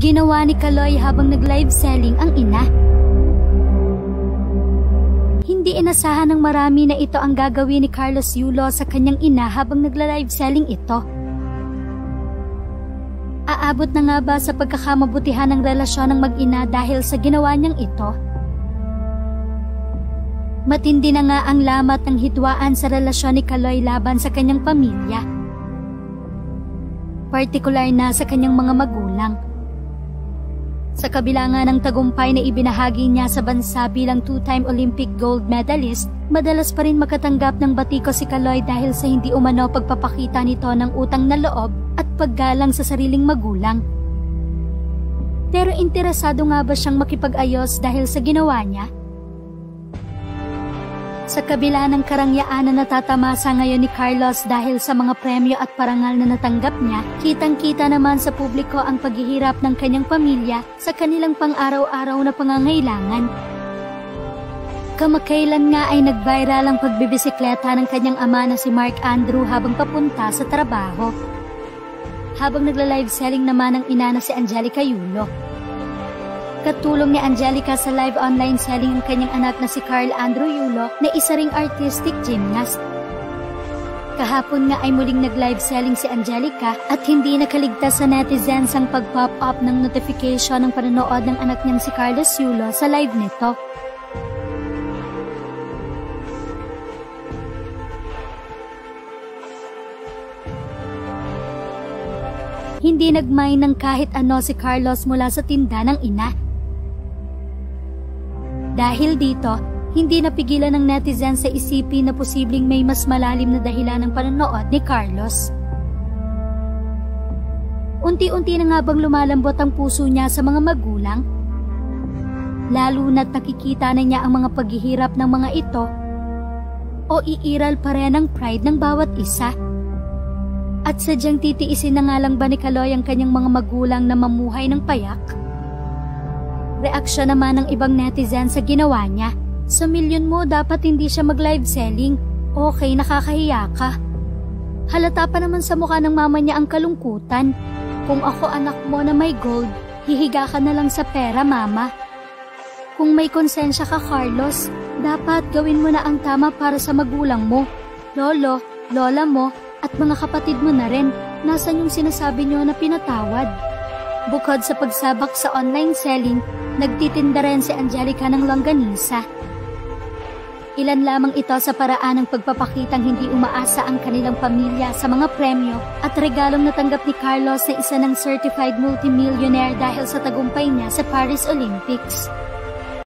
Ginawa ni Kaloy habang nag-live selling ang ina. Hindi inasahan ng marami na ito ang gagawin ni Carlos Yulo sa kanyang ina habang nagla-live selling ito. Aabot na nga ba sa pagkakamabutihan ng relasyon ng mag-ina dahil sa ginawa niyang ito? Matindi na nga ang lamat ng hitwaan sa relasyon ni Kaloy laban sa kanyang pamilya. Partikular na sa kanyang mga magulang. Sa kabila nga ng tagumpay na ibinahagi niya sa bansa bilang two-time Olympic gold medalist, madalas pa rin makatanggap ng batiko si Kaloy dahil sa hindi umano pagpapakita nito ng utang na loob at paggalang sa sariling magulang. Pero interesado nga ba siyang makipag-ayos dahil sa ginawa niya? Sa kabila ng karangyaan na natatamasa ngayon ni Carlos dahil sa mga premyo at parangal na natanggap niya, kitang-kita naman sa publiko ang paghihirap ng kanyang pamilya sa kanilang pang-araw-araw na pangangailangan. Kamakailan nga ay nag-viral ang pagbibisikleta ng kanyang ama na si Mark Andrew habang papunta sa trabaho. Habang nagla-live selling naman ang ina na si Angelica Yulo. Katulong ni Angelica sa live online selling ang kanyang anak na si Carl Andrew Yulo na isa ring artistic gymnast. Kahapon nga ay muling nag-live selling si Angelica at hindi nakaligtas sa netizens ang pag-pop up ng notification ng panonood ng anak niyang si Carlos Yulo sa live nito. Hindi nagmay ng kahit ano si Carlos mula sa tinda ng ina. Dahil dito, hindi napigilan ng netizen sa isipin na posibleng may mas malalim na dahilan ng panonood ni Carlos. Unti-unti na nga bang lumalambot ang puso niya sa mga magulang? Lalo na't nakikita na niya ang mga paghihirap ng mga ito o iiral pa rin ang pride ng bawat isa. At sadyang titiisin na nga lang ba ni Kaloy ang kanyang mga magulang na mamuhay ng payak? Reaksyon naman ng ibang netizen sa ginawa niya. Sa milyon mo, dapat hindi siya mag-live selling. Okay, nakakahiya ka. Halata pa naman sa mukha ng mama niya ang kalungkutan. Kung ako anak mo na may gold, hihiga ka na lang sa pera, mama. Kung may konsensya ka, Carlos, dapat gawin mo na ang tama para sa magulang mo. Lolo, lola mo, at mga kapatid mo na rin. Nasaan yung sinasabi niyo na pinatawad? Bukod sa pagsabak sa online selling, nagtitinda rin si Angelica ng longganisa. Ilan lamang ito sa paraan ng pagpapakitang hindi umaasa ang kanilang pamilya sa mga premyo at regalong natanggap ni Carlos sa isa ng certified multimillionaire dahil sa tagumpay niya sa Paris Olympics.